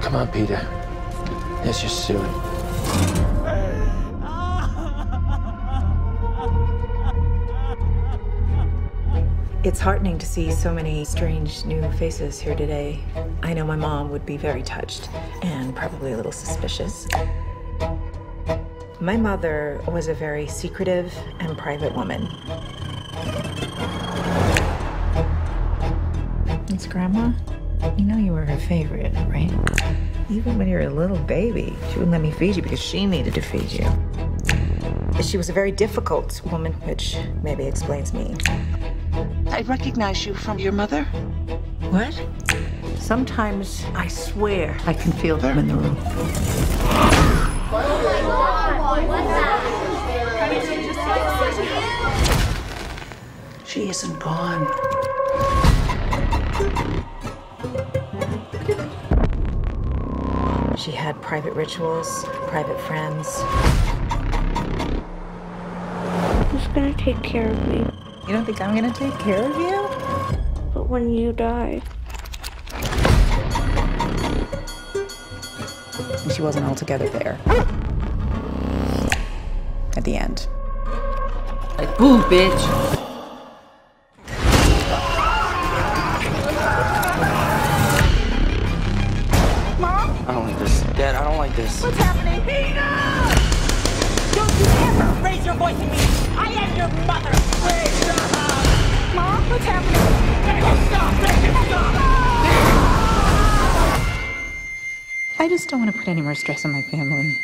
Come on, Peter. Let's just. It's heartening to see so many strange new faces here today. I know my mom would be very touched and probably a little suspicious. My mother was a very secretive and private woman. Grandma. You know you were her favorite, right? Even when you were a little baby, she wouldn't let me feed you because she needed to feed you. She was a very difficult woman, which maybe explains me. I recognize you from your mother. What? Sometimes I swear I can feel them in the room. She isn't gone. She had private rituals, private friends. Who's gonna take care of me? You don't think I'm gonna take care of you? But when you die, she wasn't altogether there. At the end. Like, boo, bitch. I don't like this. Dad, I don't like this. What's happening? Peter! Don't you ever raise your voice at me! I am your mother! Wait, Mom, what's happening? Make it stop! Make it stop! I just don't want to put any more stress on my family.